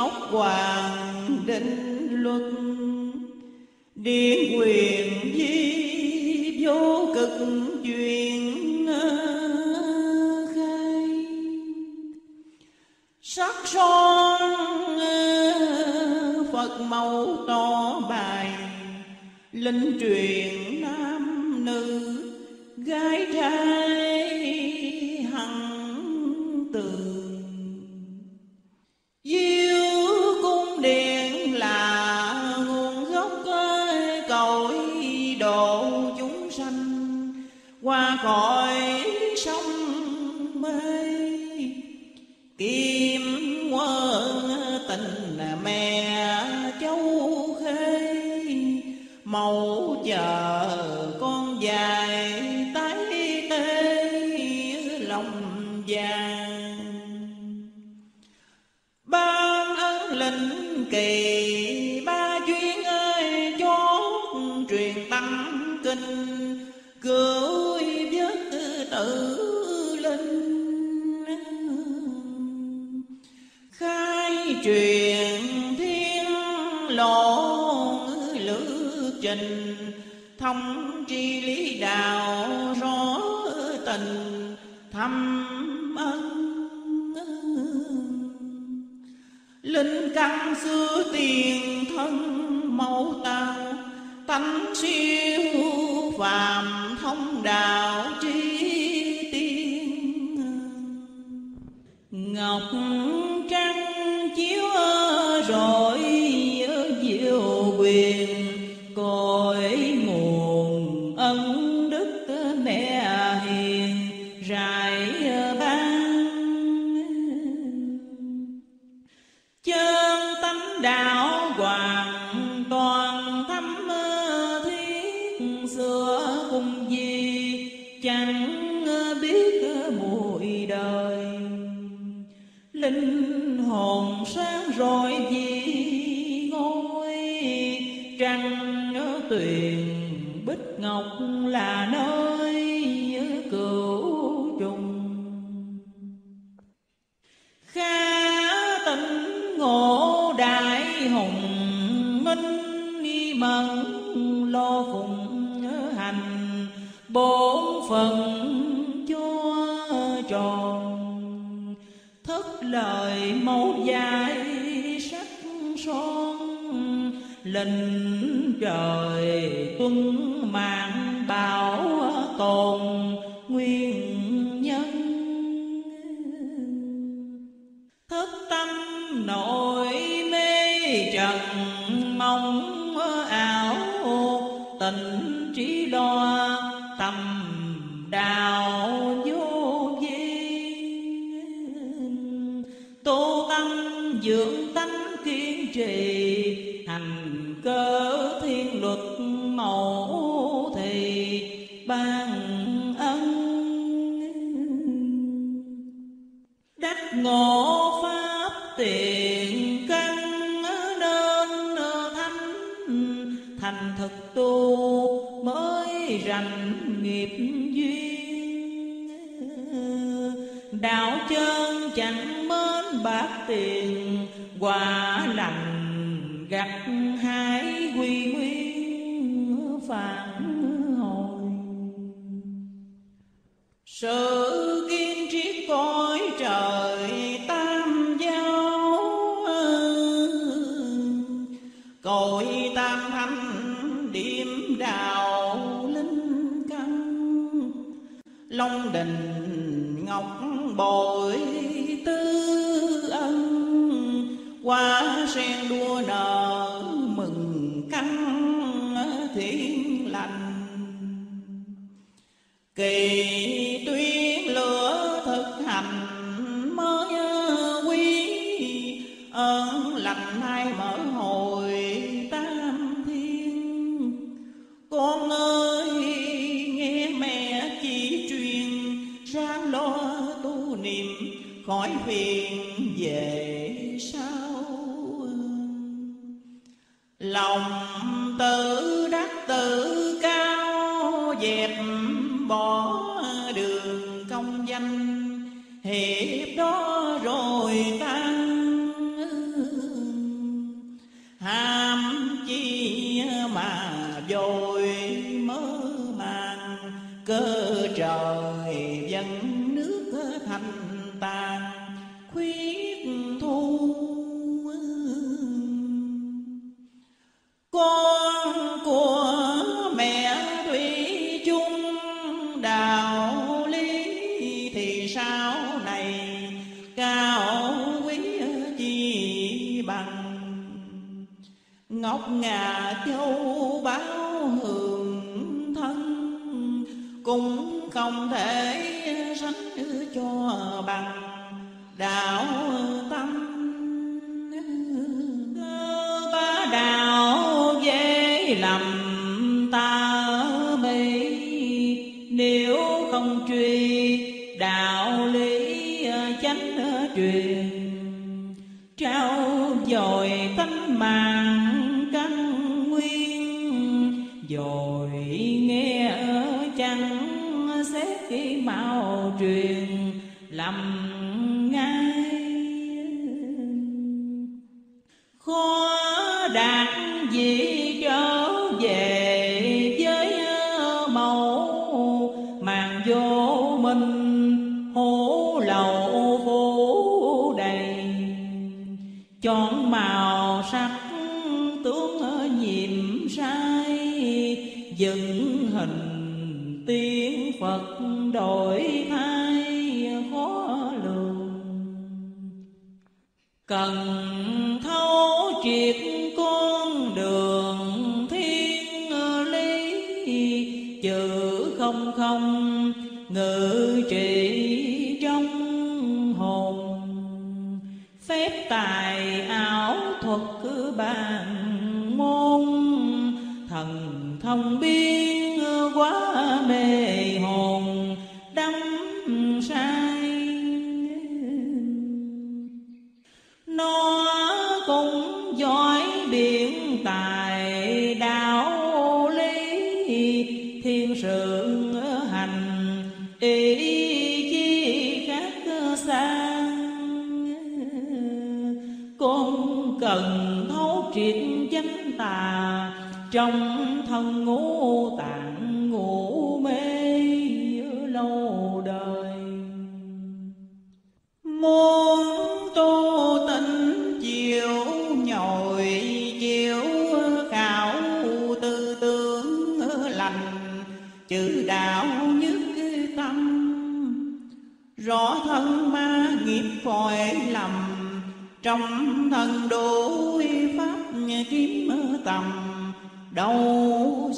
ngọc hoàng định luật điển quyền di vô cực truyền khai. Sắc son phật màu to bài. Linh truyền nam nữ gái trai. năm xưa tiền thân mẫu tao tánh siêu phàm thông đạo. minh ni mẫn lo phụng hành bốn phần cho tròn. Thất lời mẫu dài sắc son lình trời tuân mạng bảo tồn. dẹp bỏ đường công danh. Hiệp đó rồi ta biên quá mê hồn, đắm say. Nó cũng giỏi biển tài đạo lý, thiên sự hành, ý chi khác xa con cần thấu triệt chánh tà trong ngũ tạng ngủ mê lâu đời. Muốn tu tình chiều nhồi chiều khảo tư tưởng lành, chữ đạo nhất tâm. Rõ thân ma nghiệp còi lầm, trong thân đô đau.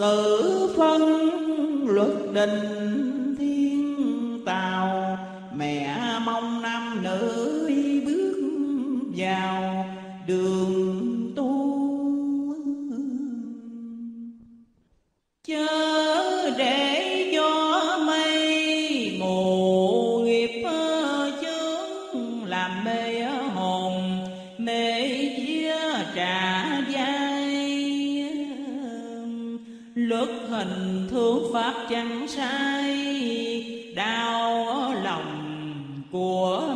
sự phân luật định. Luật hình thương pháp chẳng sai Đau lòng của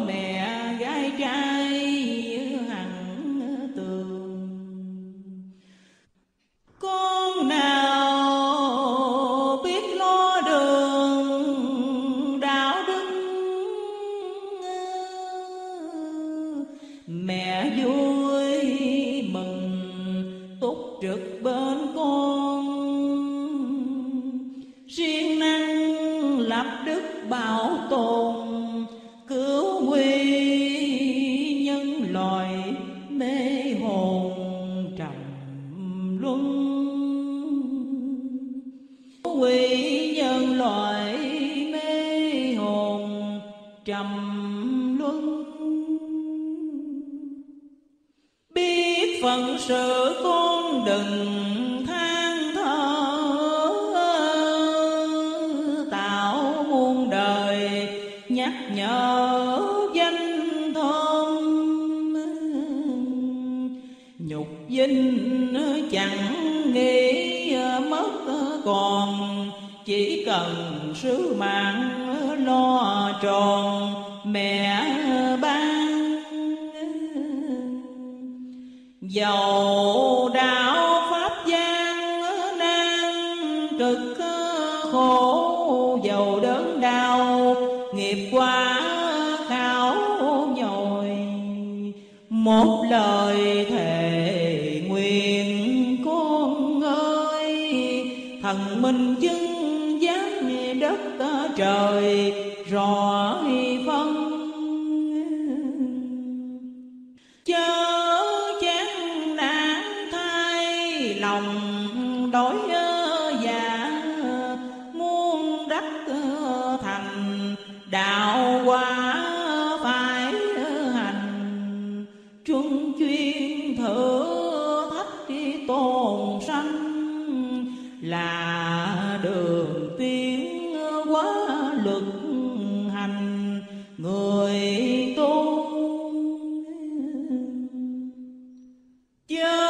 Yeah.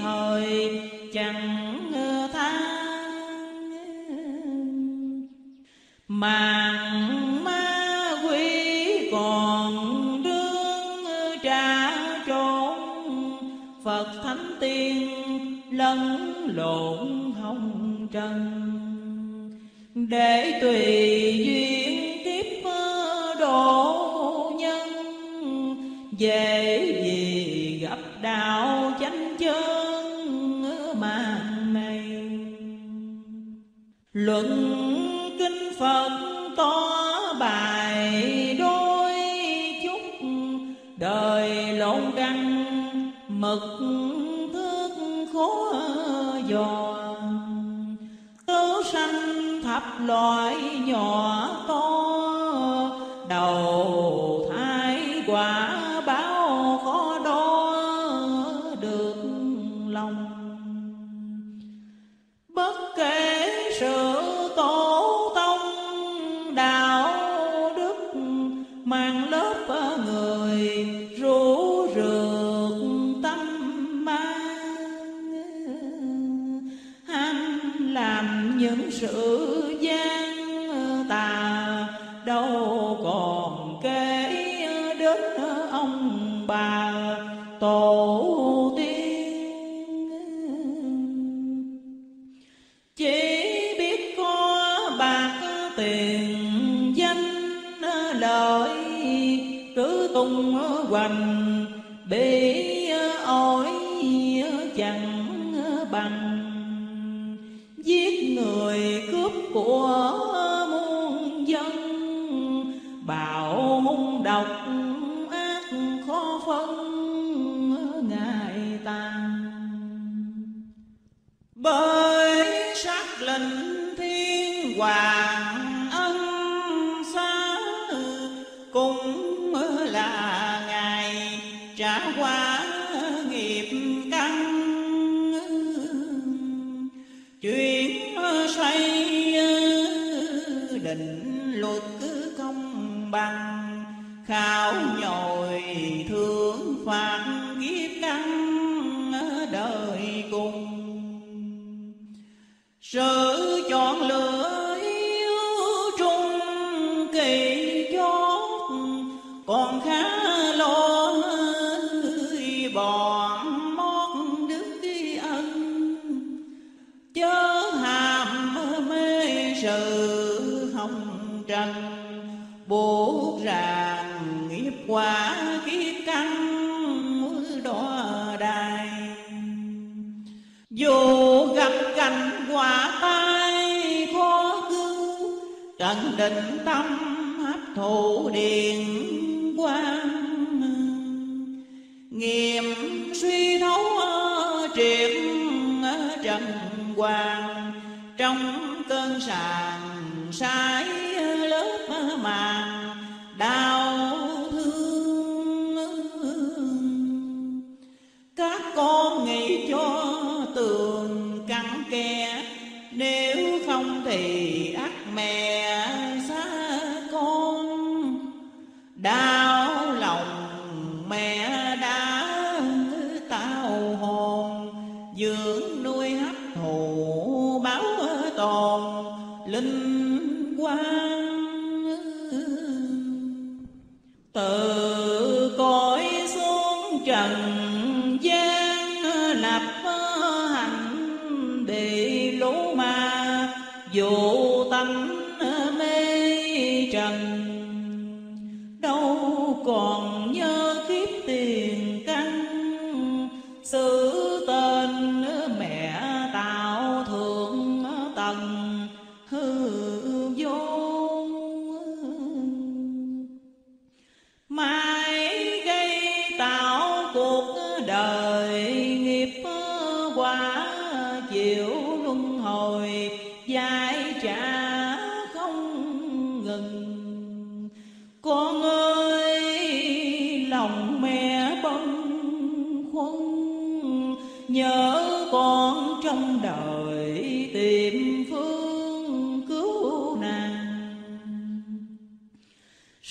thời chẳng tha. Màng ma quỷ còn đương trả trốn. Phật thánh tiên lẫn lộn hồng trần. Để tùy loại phạt kiếp căn đời cùng. Sự định tâm hấp thụ điện quang. Nghiệm suy thấu ờ, triệt ờ, trần hoàng trong cơn sàn sa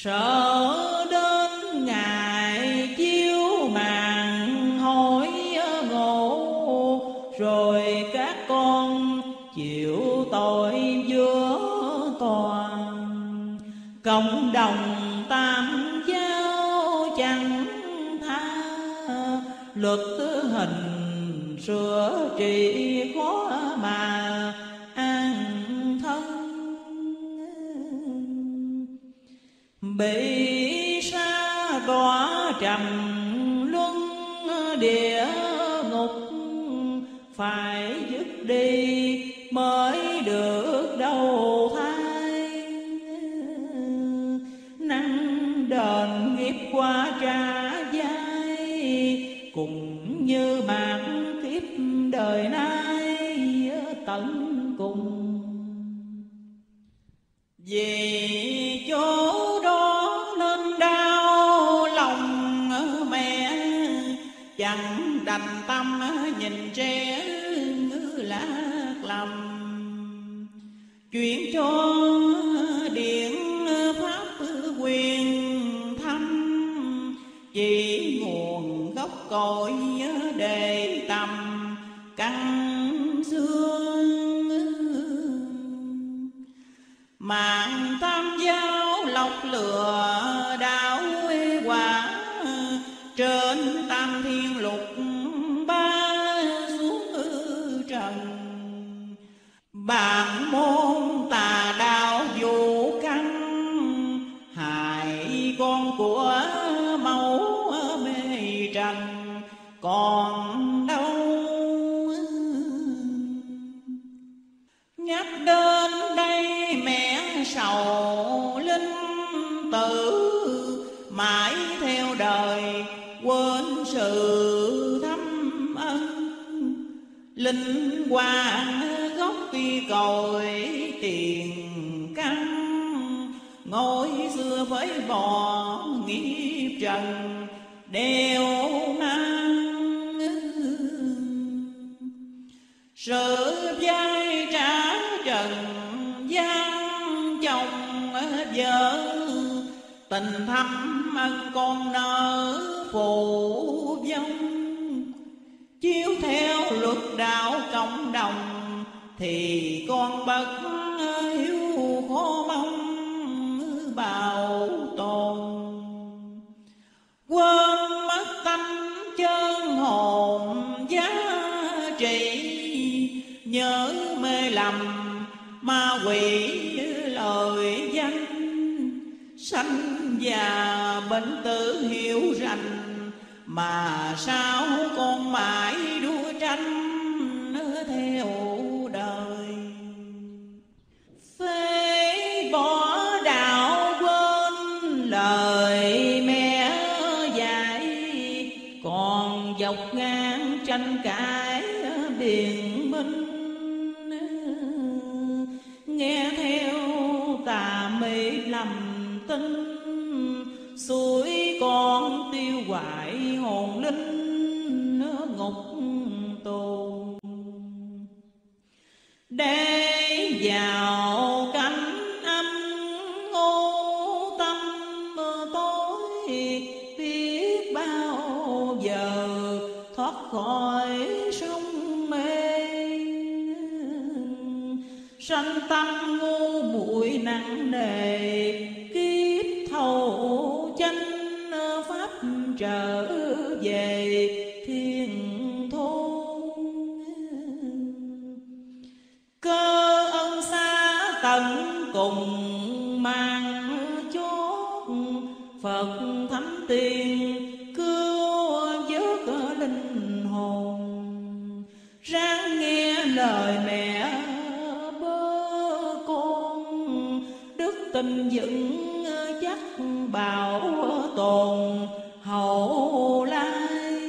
sợ đến ngày chiếu màn hối ngộ, rồi các con chịu tội giữa toàn. Cộng đồng tam giáo chẳng tha, luật hình sửa trị gian chồng vợ tình thâm ân con nợ phụ vong. Chiếu theo luật đạo cộng đồng, thì con bất hiếu khó mong bảo tồn. Quên mất tâm chân hồn giá trị, nhớ mê lầm ma quỷ sanh già bệnh tử hiểu rành mà sao con mãi đua tranh? Tin suối con tiêu hoại hồn linh ngục tù. Để vào cánh âm ngô tâm, tối biết bao giờ thoát khỏi sông mê. Sanh tâm ngu muội nặng nề trở về thiên thôn. Cơ ân xa tận cùng mang chốt phật thánh tiền cứu vớt linh hồn. Ráng nghe lời mẹ bơ con, đức tình vững chắc bảo tồn hậu lai,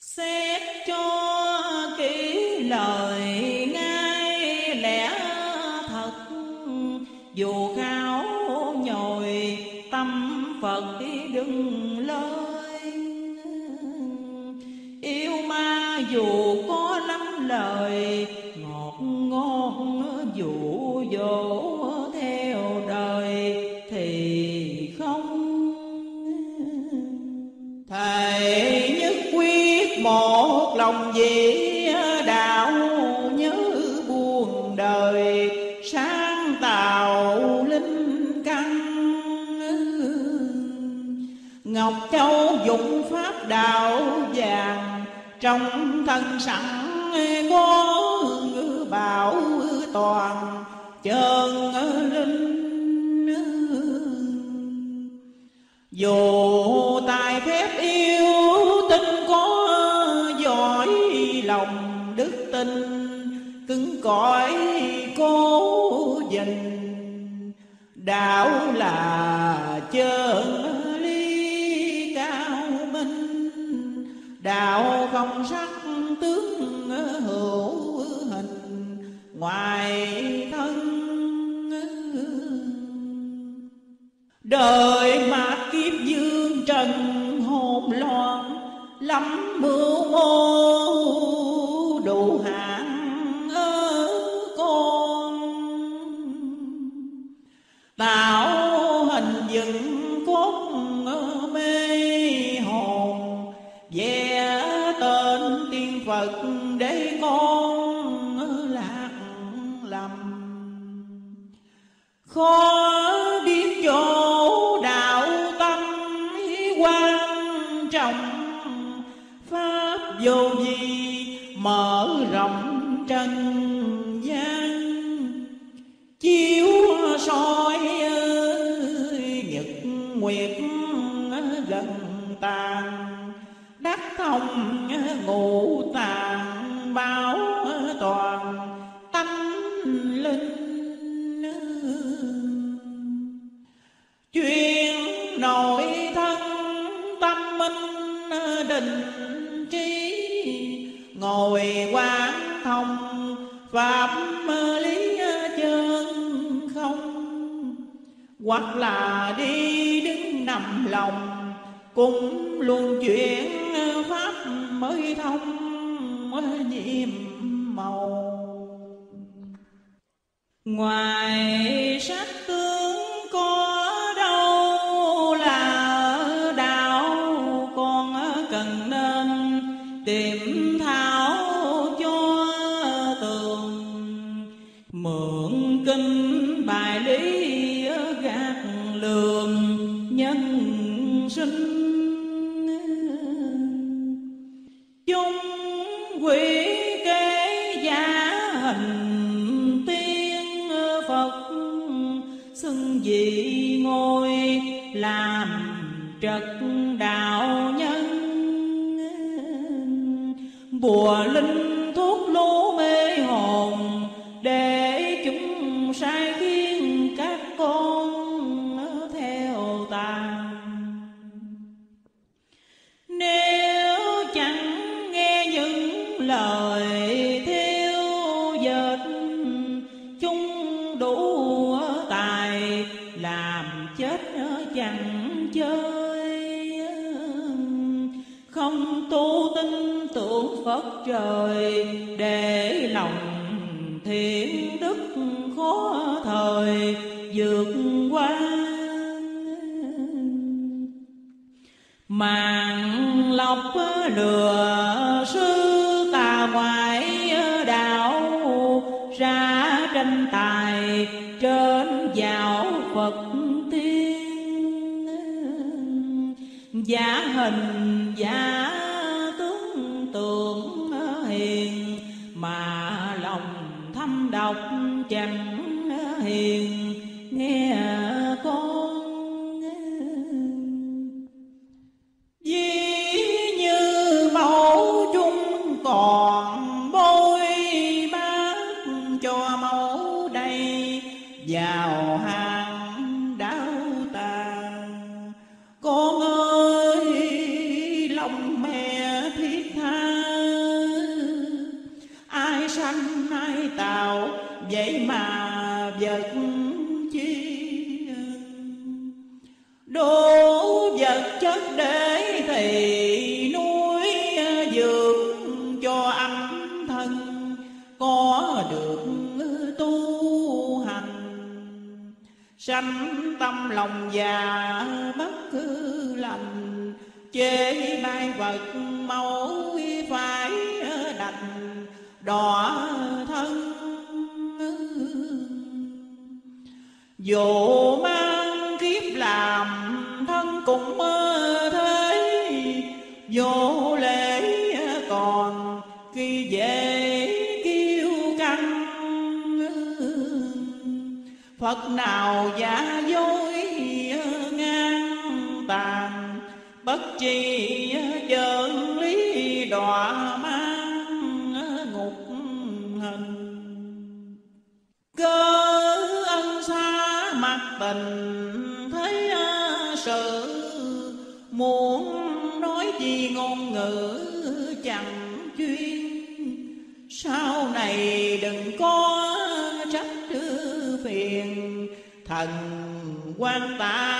xét cho kỹ lời ngay lẽ thật. Dù khao nhồi, tâm phật đừng lời. Yêu ma dù có lắm lời, ngọt ngon dụ dỗ lòng vì đạo nhớ buồn đời, sáng tạo linh căn. Ngọc châu dụng pháp đạo vàng, trong thân sẵn có chơn ly cao minh. Đạo không sắc tướng hữu hình, ngoài thân đời mà kiếp dương trần hồn loạn, lắm mưu mô hồi quán thông, pháp lý chân không. Hoặc là đi đứng nằm lòng, cũng luôn chuyển pháp mới thông nhiệm màu. Ngoài sách đùa đổ vật chất để thì nuôi dưỡng cho âm thân, có được tu hành. Sanh tâm lòng già bất cứ lành, chế bay vật mẫu phải đành, đỏ thân dù nào giả dối ngang tàn bất chi cantar.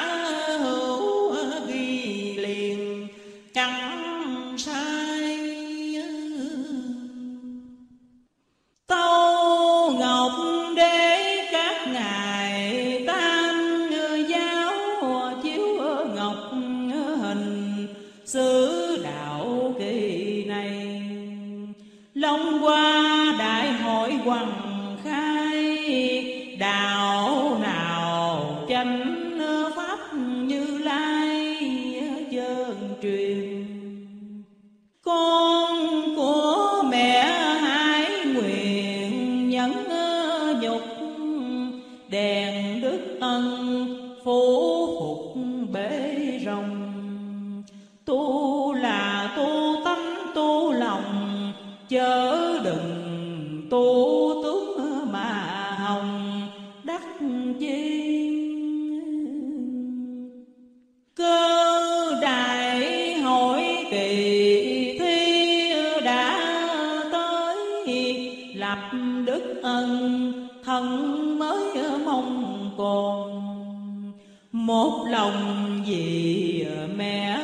con. Một lòng vì mẹ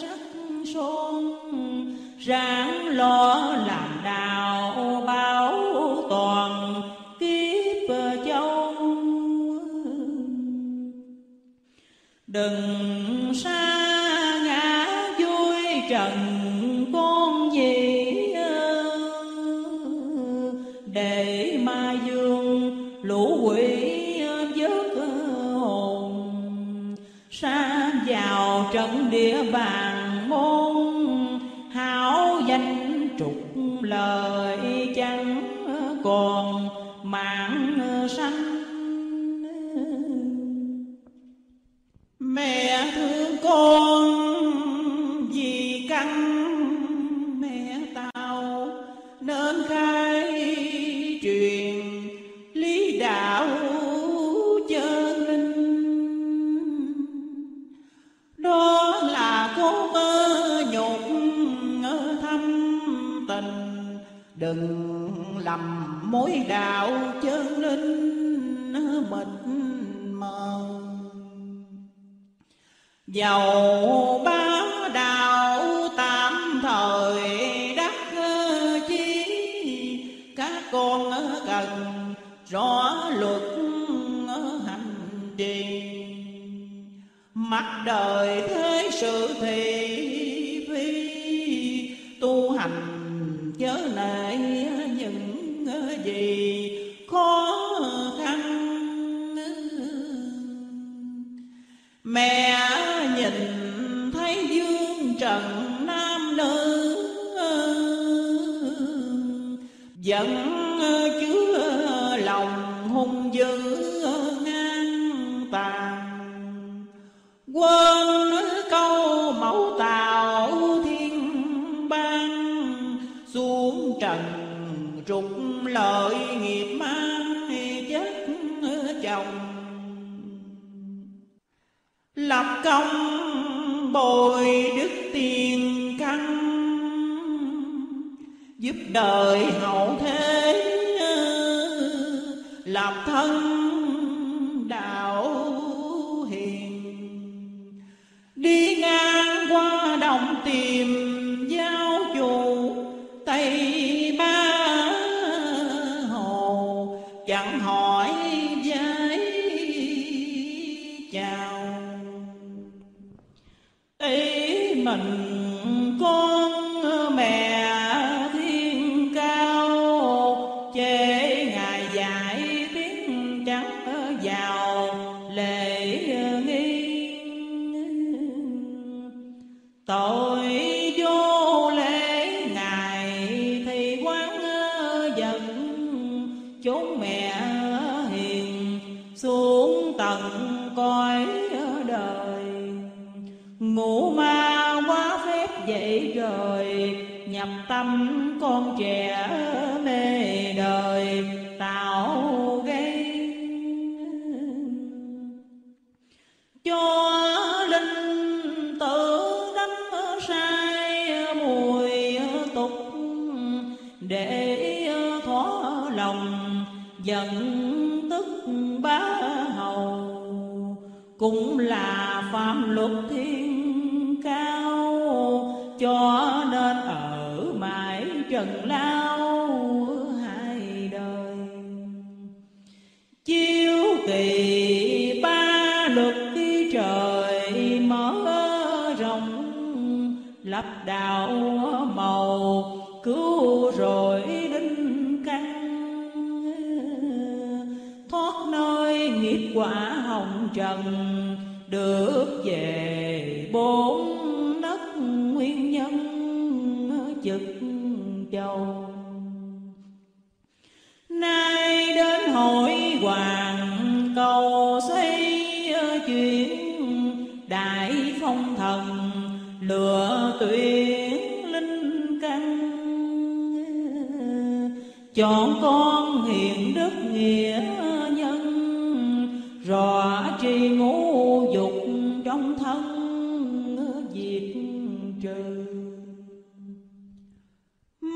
sắc son rạng mối đạo chân linh mịt mờ. Dầu ba đạo tạm thời đắc chí các con cần rõ luật hành trì. Mặt đời thế sự thì đời hậu thế làm thân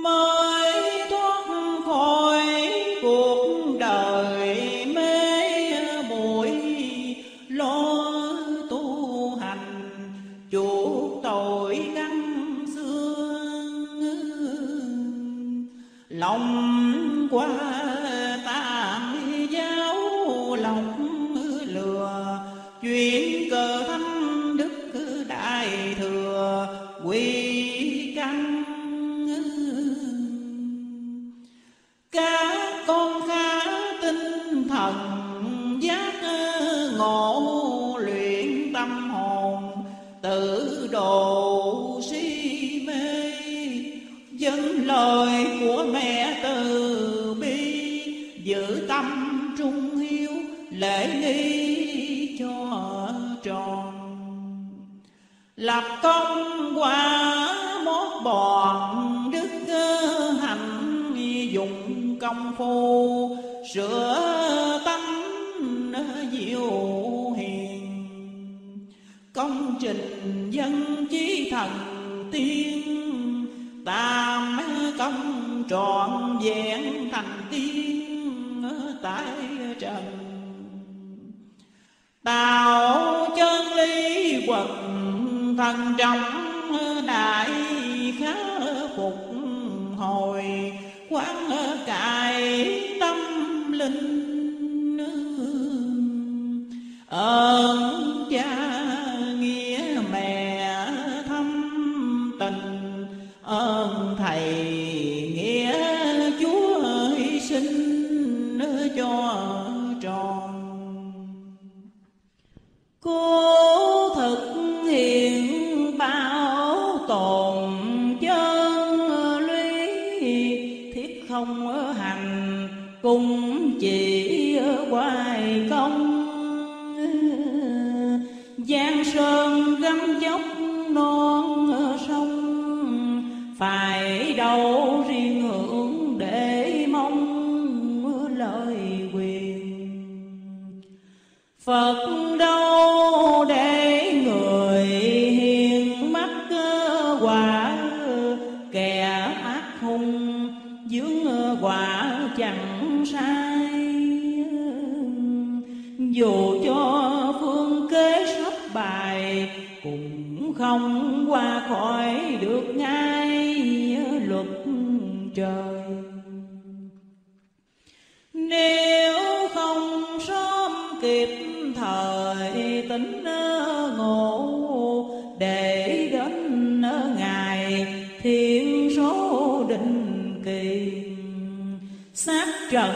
My quả kẻ ác hung dưỡng quả chẳng sai. Dù cho phương kế sắp bài, cũng không qua khỏi được ngay. trần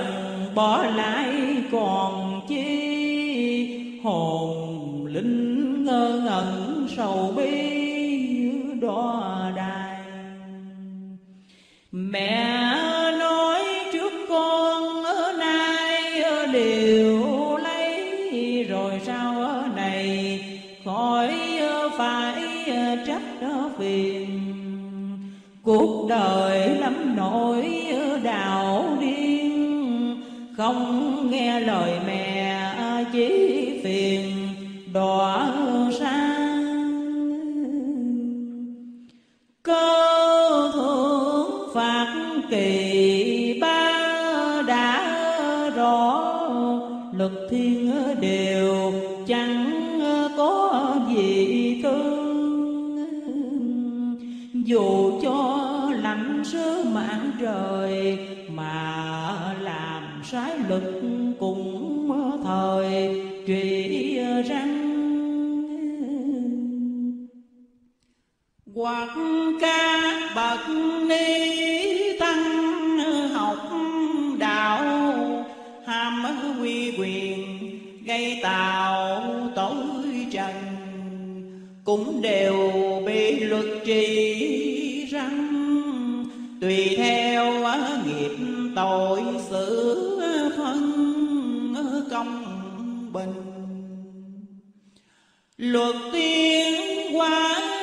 bỏ lại còn không nghe lời mẹ chỉ phiền đọa sang. Cơ thưởng phạt kỳ ba đã rõ lực thiên các bậc ni tăng học đạo, ham quy quyền gây tạo tối trần. Cũng đều bị luật trì răng tùy theo nghiệp tội xử phân công bình. Luật tiên quán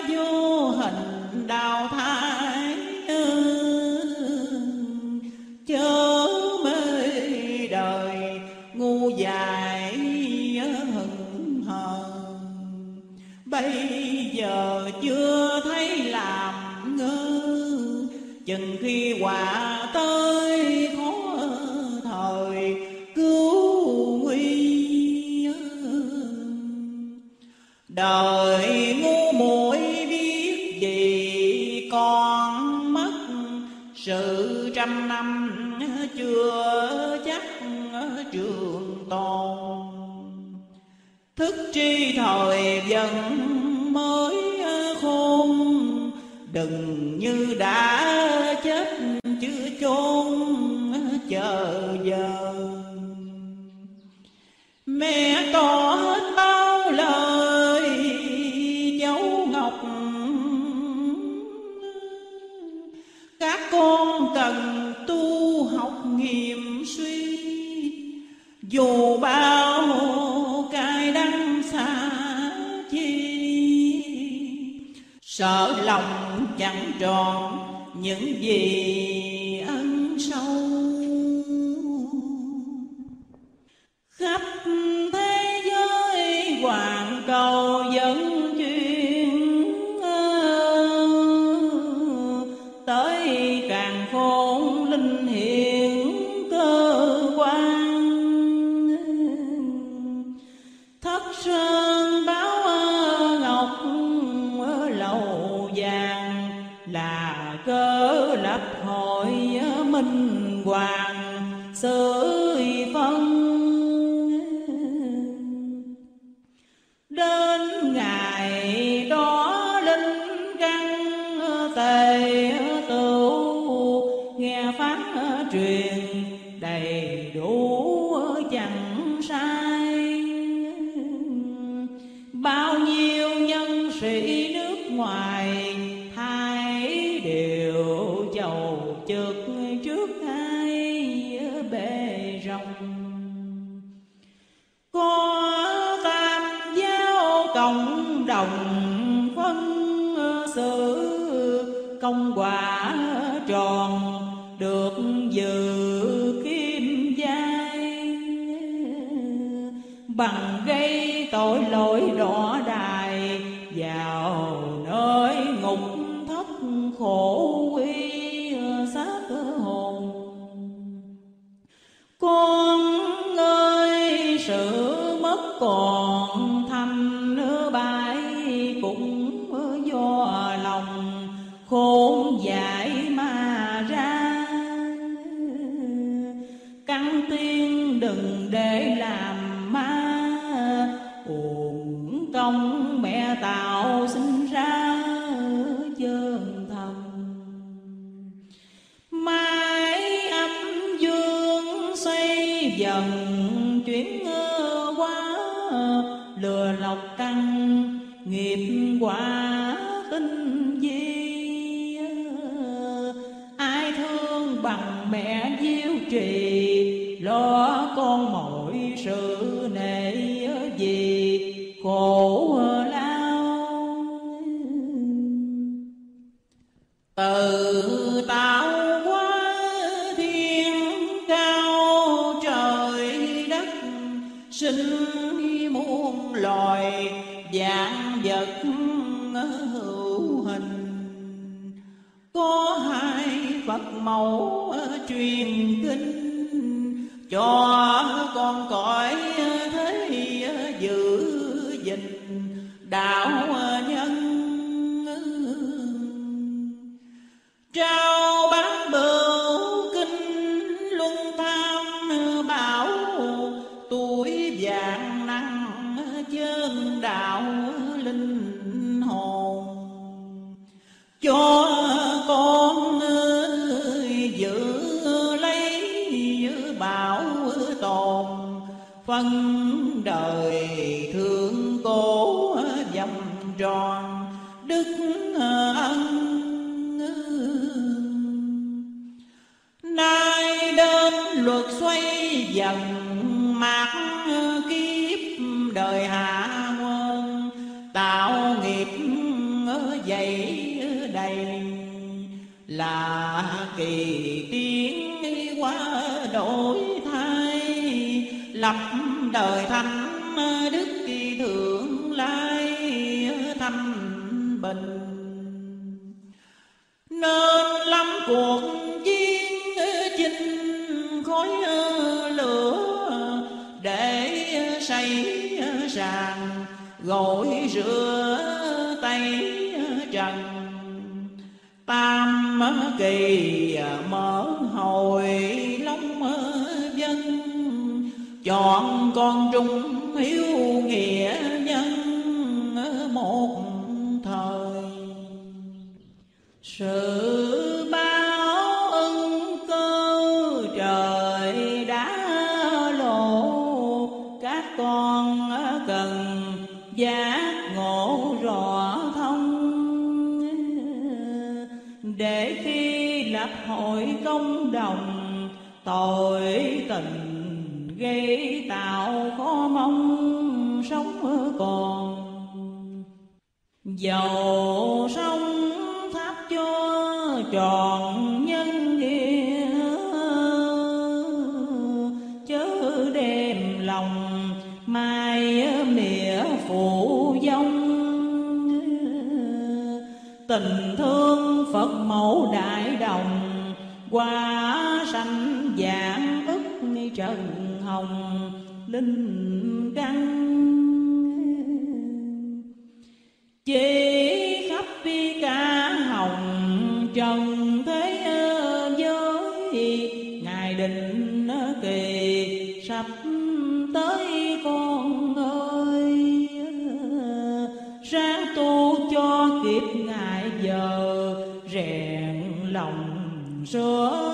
đào thải chớ mê đời, ngu dại hừng hờ bây giờ chưa thấy làm ngơ, chừng khi quả tới هدى trọn những gì bằng gây tội lỗi đỏ đài vào quá đổi thay, lập đời thánh đức kỳ thượng lai thanh bình. Nên lắm cuộc con trung hiếu nghĩa nhân một thời. Sự báo ân cơ trời đã lộ các con cần giác ngộ rõ thông. Để khi lập hội công đồng, tội tình gây dầu sông tháp cho tròn nhân nghĩa, chớ đêm lòng mai mỉa phụ dông. Tình thương phật mẫu đại đồng, qua sanh giảng ức trần hồng, linh chỉ khắp vi ca hồng trần thế giới, ngài định kỳ sắp tới con ơi. Sáng tu cho kịp ngài giờ, rèn lòng sửa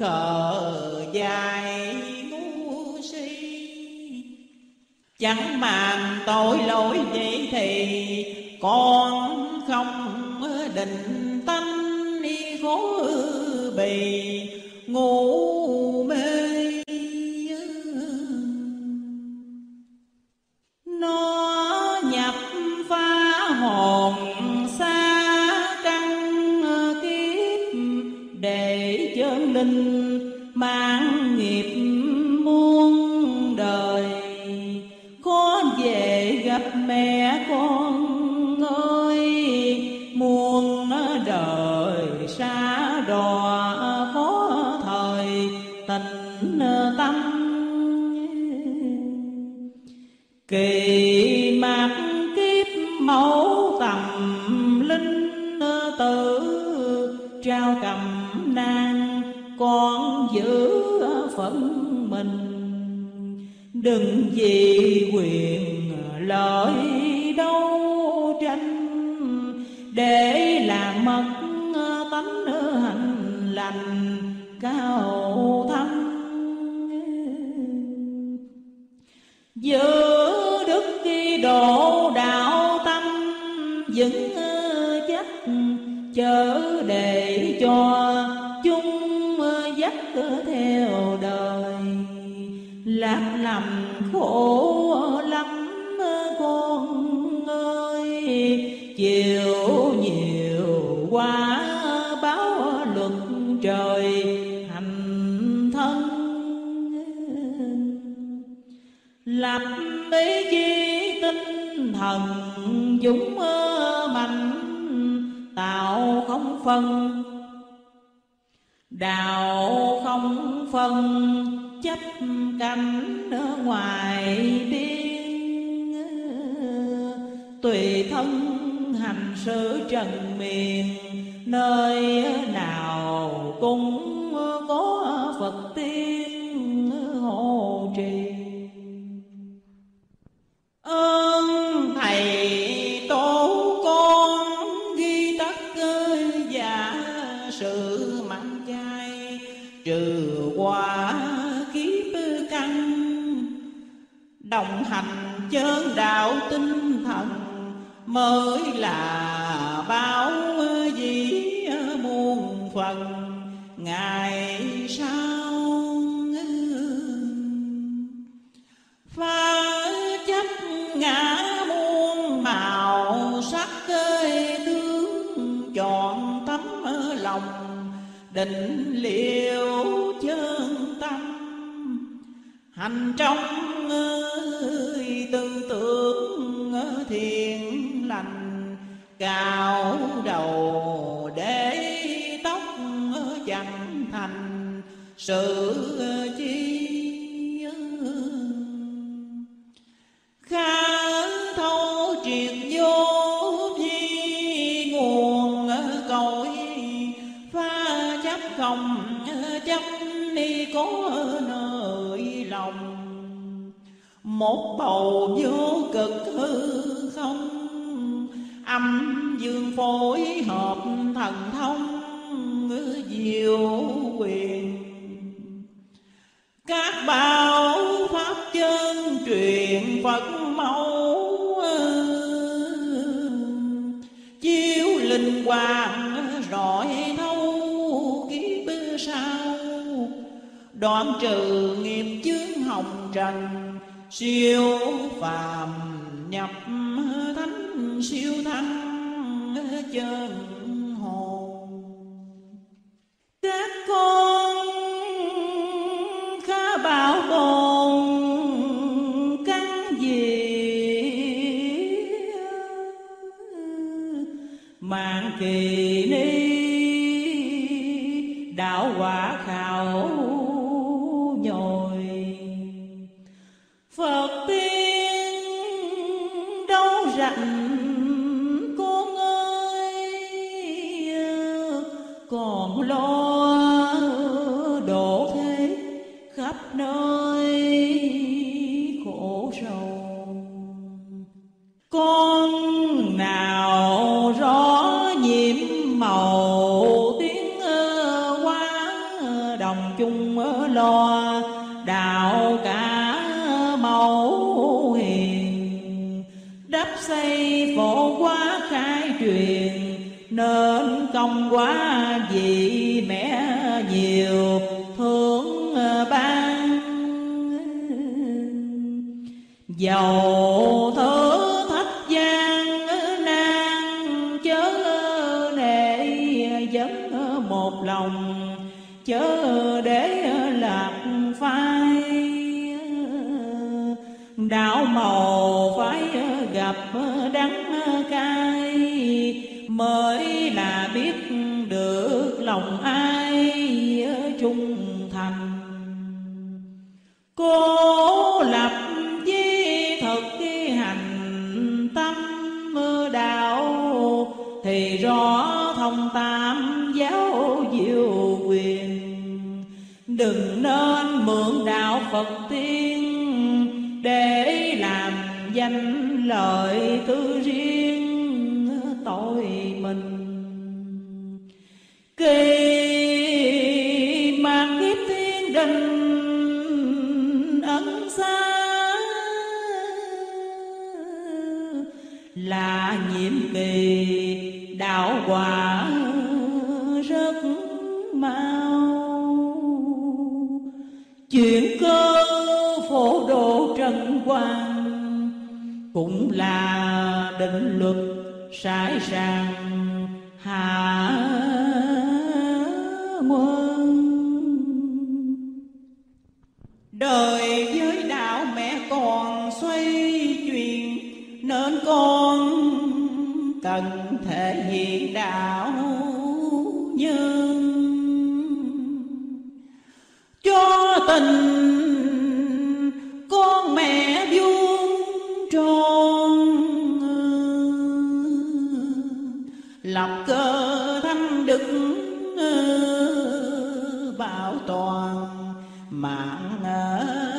khờ dài ngu si. Chẳng màng tội lỗi vậy thì con không định tánh khổ bì. Ngủ đừng vì quyền lợi phân. Đạo không phân, chấp cánh ở ngoài biên. Tùy thân hành sự trần miền, nơi nào cũng có phật tiên hộ trì. Ơn chơn đạo tinh thần, mới là báo dĩ muôn phần. Ngày sau pha chấp ngã muôn màu, sắc ơi tướng chọn tấm lòng, định liệu chân tâm. Hành trong thiên lành, cao đầu để tóc chẳng thành, sự chi khá thâu triệt vô vi nguồn cội, pha chấp không, chấp đi có nơi lòng. Một bầu vô cực hư âm dương phối hợp thần thông diệu quyền. Các bao pháp chân truyền phật mẫu ừ, chiếu linh hoàng rọi thâu kiếp sau. Đoạn trừ nghiệp chướng hồng trần, siêu phàm nhập siêu thăng chân hồn. Các con rầu con nào rõ nhiệm màu, tiếng quá đồng chung lo đạo cả mẫu hiền. Đắp xây phổ quá khai truyền, nên công quá gì sai sang mãn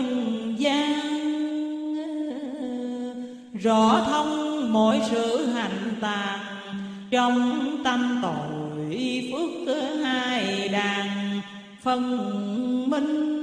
nhân gian. Rõ thông mọi sự hành tàn, trong tâm tội phước hai đàn, phân minh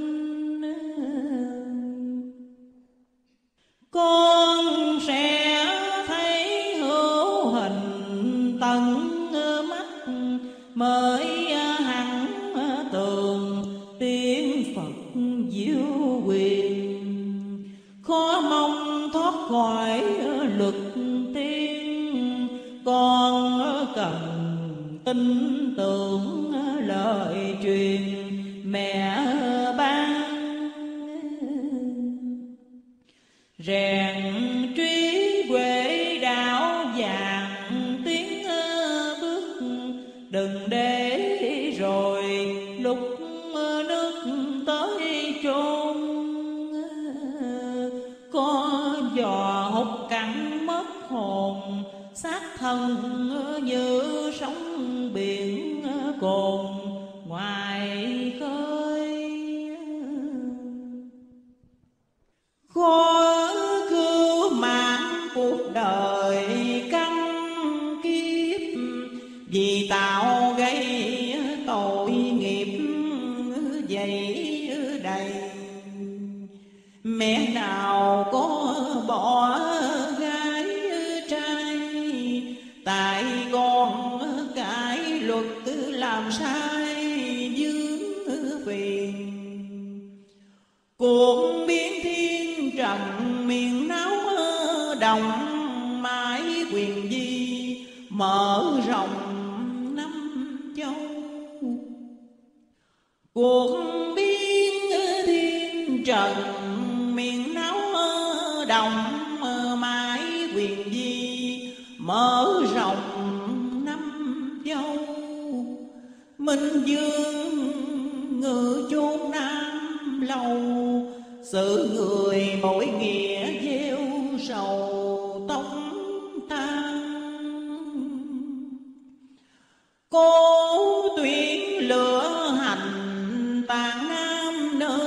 cố tuyển lửa hành tàn nam nữ.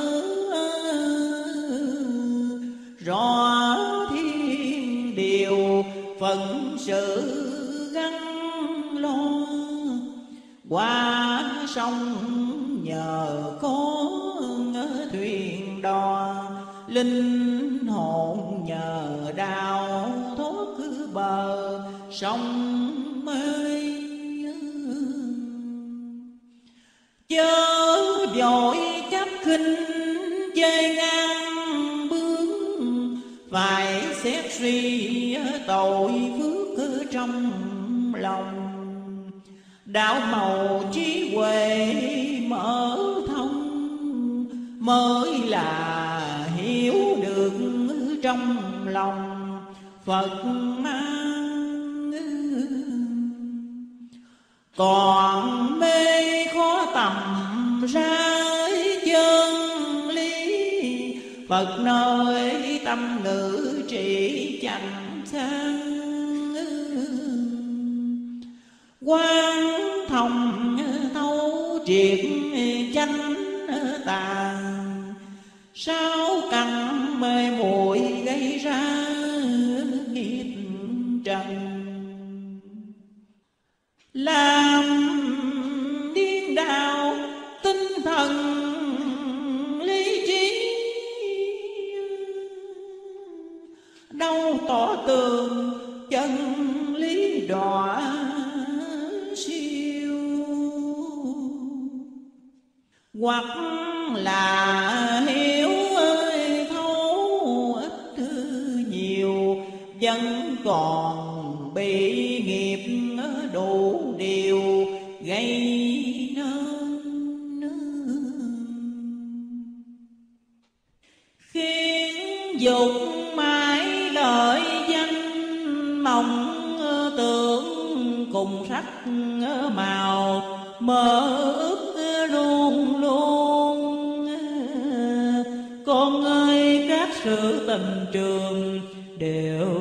Rõ thiên điều phận sự gắn lo. Qua sông nhờ có thuyền đò. Linh hồn nhờ đào thoát bờ sông kinh chơi ngang bước phải xét suy tội phước trong lòng. Đạo màu trí huệ mở thông, mới là hiểu được trong lòng. Phật mang còn mê khó tầm ra phật nơi tâm ngữ trị chẳng sang quan thông thấu triệt chánh tàn sao cần? Hoặc là hiểu ơi, thấu ít thứ nhiều, vẫn còn bị nghiệp đủ điều gây nên khiến dục mãi lợi danh, mộng tưởng cùng sắc màu, mơ ước sự tình trường đều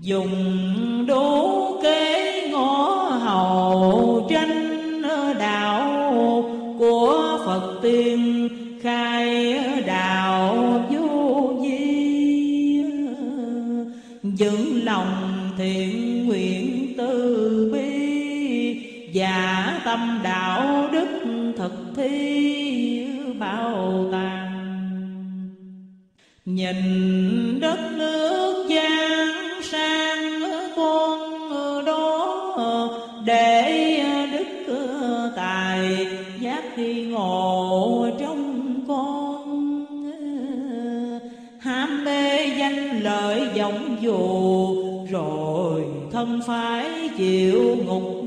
dùng đủ kế ngõ hầu tranh đạo của phật tiên, khai đạo vô vi. Giữ lòng thiện nguyện từ bi, và tâm đạo đức thực thi bảo tàng. Nhìn phải chịu ngục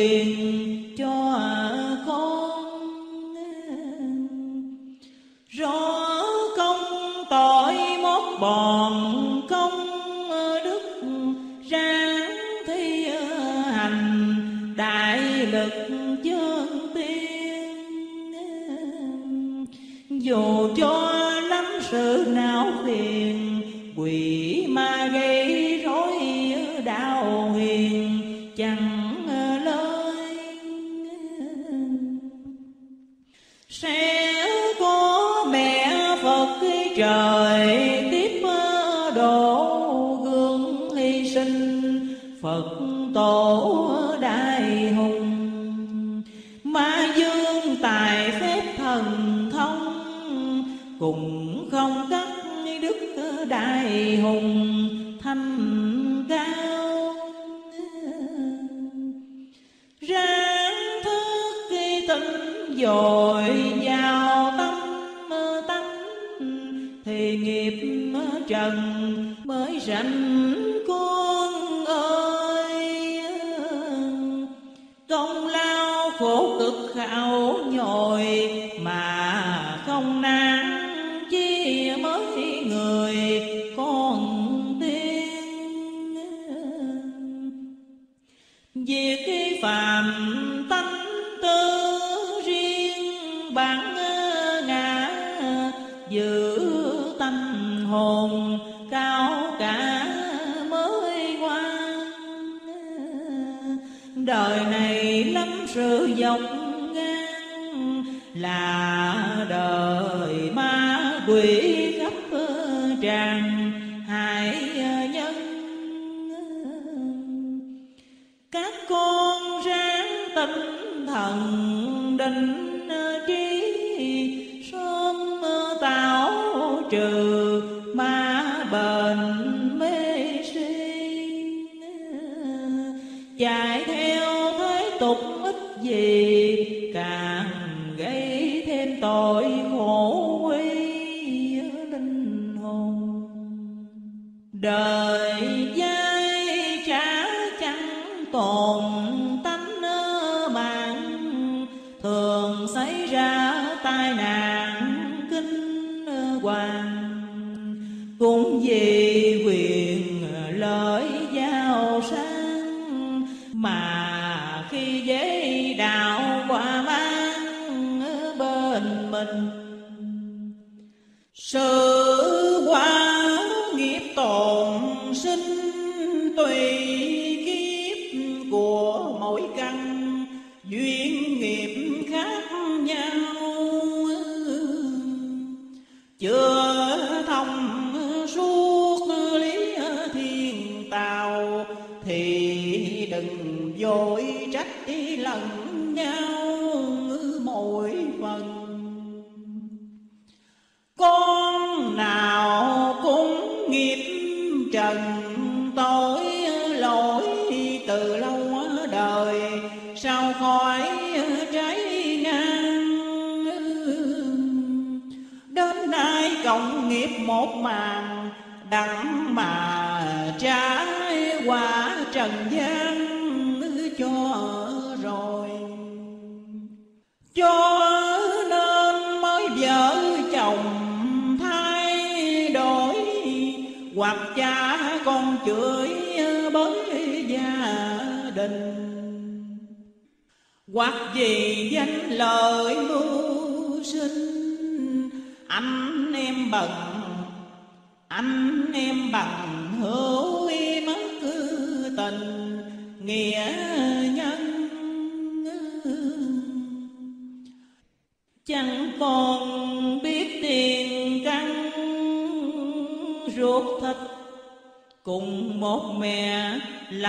quyền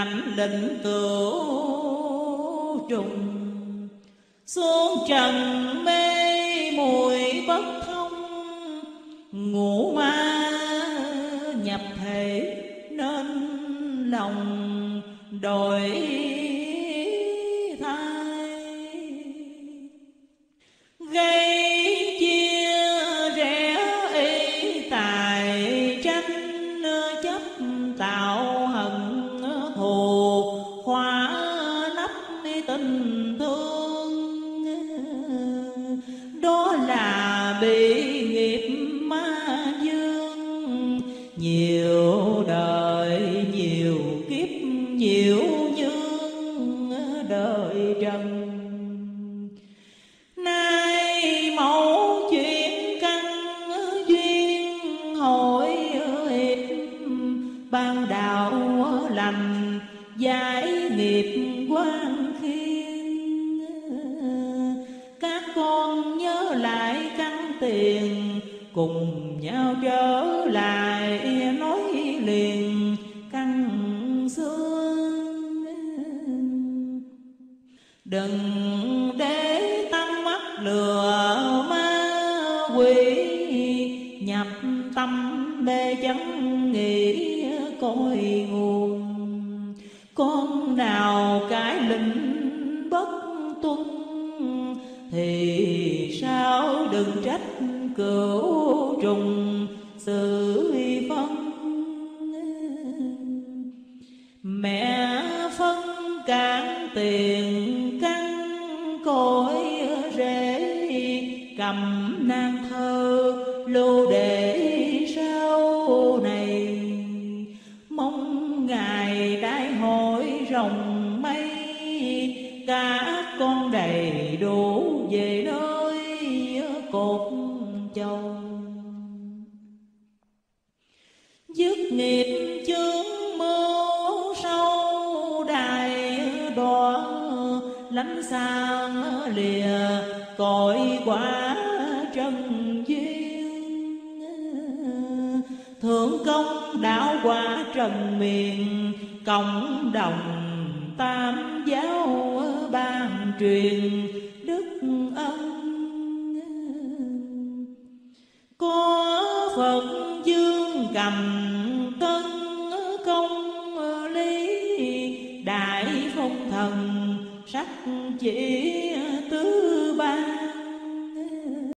lạnh lĩnh cửu trùng xuống trần tình